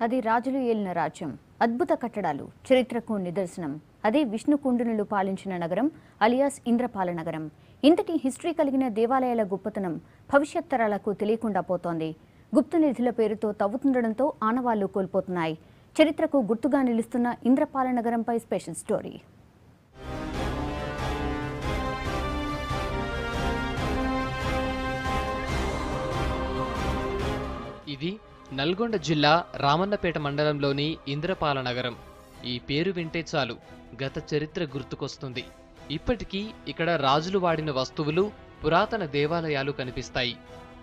అది రాజులు ఏలిన రాజ్యం. అద్భుత కట్టడాలు చరిత్రకు నిదర్శనం. అదే విష్ణుకుండునులు పాలించిన నగరం అలియాస్ ఇంద్రపాల నగరం. ఇంతటి హిస్టరీ కలిగిన దేవాలయాల గొప్పతనం భవిష్యత్ తరాలకు తెలియకుండా పోతోంది. గుప్త నిధుల పేరుతో తవ్వుతుండడంతో ఆనవాళ్ళు కోల్పోతున్నాయి. చరిత్రకు గుర్తుగా నిలుస్తున్న ఇంద్రపాల నగరంపై స్పెషల్ స్టోరీ. ఇది నల్గొండ జిల్లా రామన్నపేట మండలంలోని ఇంద్రపాల నగరం. ఈ పేరు వింటే చాలు గత చరిత్ర గుర్తుకొస్తుంది. ఇప్పటికీ ఇక్కడ రాజులు వాడిన వస్తువులు పురాతన దేవాలయాలు కనిపిస్తాయి.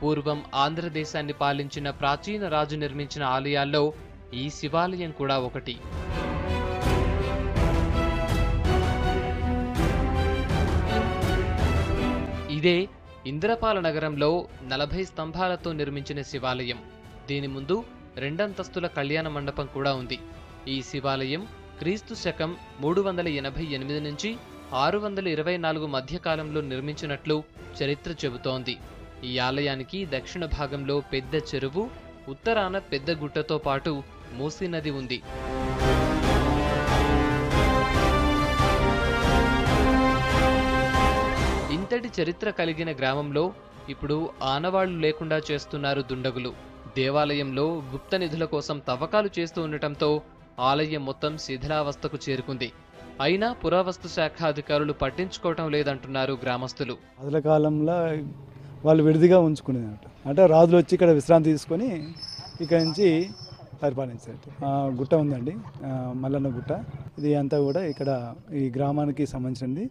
పూర్వం ఆంధ్రదేశాన్ని పాలించిన ప్రాచీన రాజు నిర్మించిన ఆలయాల్లో ఈ శివాలయం కూడా ఒకటి. ఇదే ఇంద్రపాల నగరంలో నలభై స్తంభాలతో నిర్మించిన శివాలయం. దీని ముందు రెండంతస్తుల కళ్యాణ మండపం కూడా ఉంది. ఈ శివాలయం క్రీస్తు శకం మూడు వందల ఎనభై ఎనిమిది నుంచి ఆరు వందల ఇరవై నాలుగు మధ్యకాలంలో నిర్మించినట్లు చరిత్ర చెబుతోంది. ఈ ఆలయానికి దక్షిణ భాగంలో పెద్ద చెరువు ఉత్తరాన పెద్ద గుట్టతో పాటు మూసీ నది ఉంది. ఇంతటి చరిత్ర కలిగిన గ్రామంలో ఇప్పుడు ఆనవాళ్ళు లేకుండా చేస్తున్నారు దుండగులు. దేవాలయంలో గుప్త నిధుల కోసం తవ్వకాలు చేస్తూ ఉండటంతో ఆలయం మొత్తం శిథిలావస్థకు చేరుకుంది. అయినా పురావస్తు శాఖ అధికారులు పట్టించుకోవటం లేదంటున్నారు గ్రామస్తులు. అసలు కాలంలో వాళ్ళు విడిదిగా ఉంచుకునేది అంటే రాజులు వచ్చి ఇక్కడ విశ్రాంతి తీసుకొని ఇక్కడ నుంచి పరిపాలించారు గుట్ట ఉందండి. మల్లన్న గుట్ట. ఇది అంతా కూడా ఇక్కడ ఈ గ్రామానికి సంబంధించింది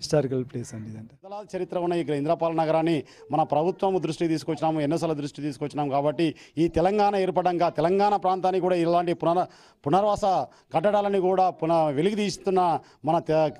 హిస్టారికల్ ప్లేస్ అండి ఇదంతా. వందలాది చరిత్ర ఉన్న ఈ ఇంద్రపాల నగరాన్ని మన ప్రభుత్వం దృష్టికి తీసుకొచ్చినాము ఎన్నోసార్లు దృష్టికి తీసుకొచ్చినాం కాబట్టి ఈ తెలంగాణ ఏర్పడంగా తెలంగాణ ప్రాంతానికి కూడా ఇలాంటి పునర్ పునర్వాస కట్టడాలని కూడా పునః వెలికి తీస్తున్న మన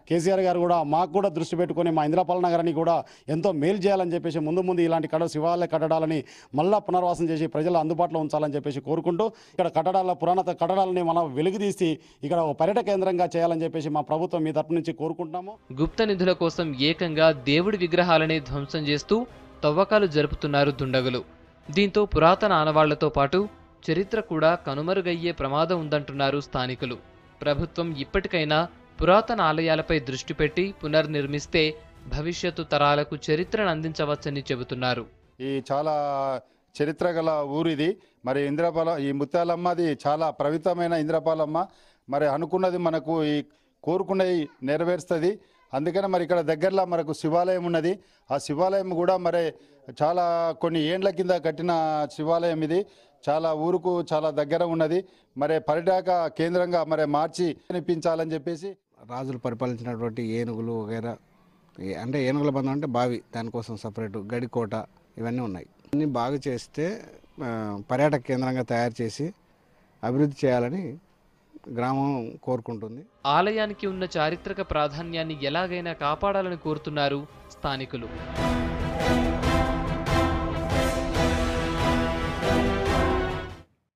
కేసీఆర్ గారు కూడా మాకు కూడా దృష్టి పెట్టుకొని మా ఇంద్రపాల నగరాన్ని కూడా ఎంతో మేలు చేయాలని చెప్పేసి ముందు ముందు ఇలాంటి కడ శివాలయ కట్టడాలని మళ్ళా పునర్వాసం చేసి ప్రజల అందుబాటులో ఉంచాలని చెప్పేసి కోరుకుంటూ ఇక్కడ కట్టడాల పురాణత కట్టడాలని మనం వెలికి తీసి ఇక్కడ ఒక పర్యటక కేంద్రంగా చేయాలని చెప్పేసి మా ప్రభుత్వం మీ తరపు నుంచి కోరుకుంటున్నాము. గుప్త నిధుల కోసం ఏకంగా దేవుడి విగ్రహాలనే ధ్వంసం చేస్తూ తవ్వకాలు జరుపుతున్నారు దుండగులు. దీంతో పురాతన ఆనవాళ్ళతో పాటు చరిత్ర కూడా కనుమరుగయ్యే ప్రమాదం ఉందంటున్నారు స్థానికులు. ప్రభుత్వం ఇప్పటికైనా పురాతన ఆలయాలపై దృష్టి పెట్టి పునర్నిర్మిస్తే భవిష్యత్తు తరాలకు చరిత్రను అందించవచ్చని చెబుతున్నారు. ఈ చాలా చరిత్ర గల ఊరిది. మరి ఇంద్రపాల ఈ ముత్యాలమ్మది చాలా పవిత్రమైన ఇంద్రపాలమ్మ. మరి అనుకున్నది మనకు ఈ కోరుకున్నది నెరవేరుస్తుంది. అందుకని మరి ఇక్కడ దగ్గరలో మనకు శివాలయం ఉన్నది. ఆ శివాలయం కూడా మరి చాలా కొన్ని ఏండ్ల కింద కట్టిన శివాలయం ఇది. చాలా ఊరుకు చాలా దగ్గర ఉన్నది. మరి పర్యాటక కేంద్రంగా మరి మార్చి అనిపించాలని చెప్పేసి రాజులు పరిపాలించినటువంటి ఏనుగులు వగైరా అంటే ఏనుగుల బంధం అంటే బావి దానికోసం సపరేట్ గడికోట ఇవన్నీ ఉన్నాయి. అన్నీ బాగా చేస్తే పర్యాటక కేంద్రంగా తయారు చేసి అభివృద్ధి చేయాలని గ్రామం కోరుకుంటుంది. ఆలయానికి ఉన్న చారిత్రక ప్రాధాన్యాన్ని ఎలాగైనా కాపాడాలని కోరుతున్నారు స్థానికులు.